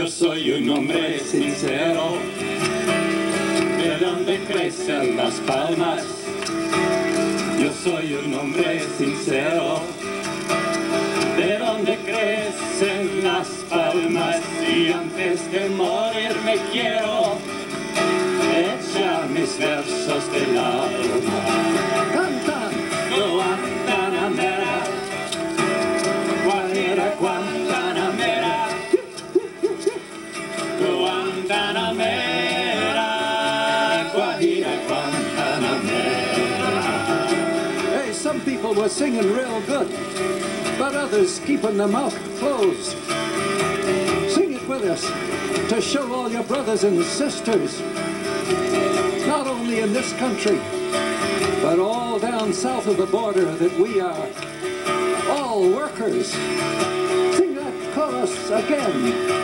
Yo soy un hombre sincero, de donde crecen las palmas. Yo soy un hombre sincero, de donde crecen las palmas. Y antes de morir me quiero echar mis versos de la alma. Hey, some people were singing real good, but others keeping their mouth closed. Sing it with us to show all your brothers and sisters, not only in this country, but all down south of the border that we are all workers. Sing that chorus again.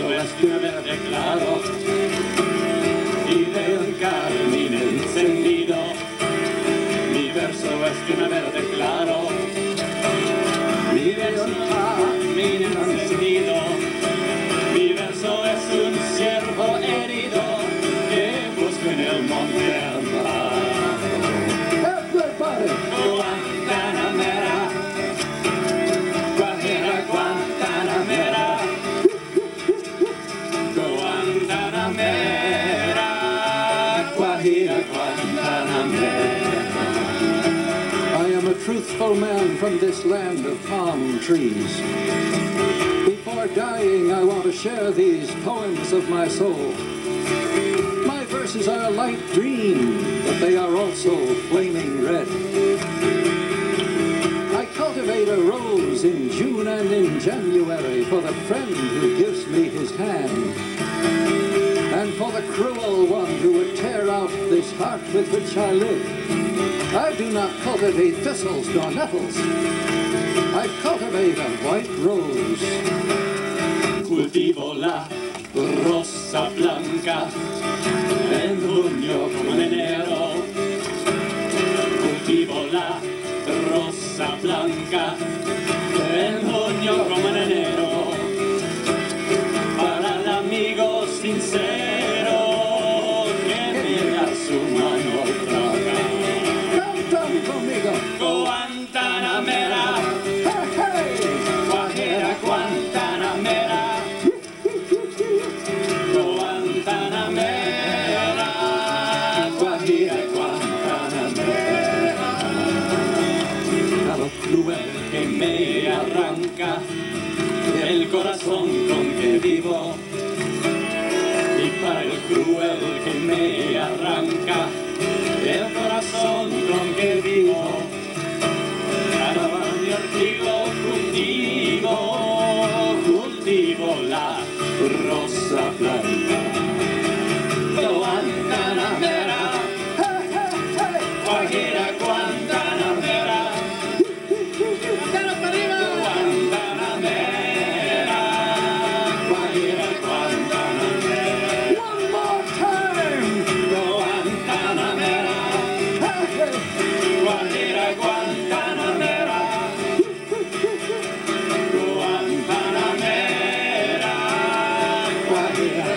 Verso es de verde claro y de un carmín encendido. Mi verso es verde claro Guantanamera. I am a truthful man from this land of palm trees. Before dying, I want to share these poems of my soul. My verses are a light green, but they are also flaming red. I cultivate a rose in June and in January for the friend who gives me his hand. And for the cruel one who would tear out this heart with which I live. I do not cultivate thistles nor nettles. I cultivate a white rose. Cultivo la rosa blanca en junio como en enero. Cultivo la rosa blanca en junio como en enero. Para el amigo sincero que me arranca el corazón con que vivo. Y para el cruel que me arranca el corazón con que vivo. Caravana y ortigo cultivo cultivo la rosa blanca do that.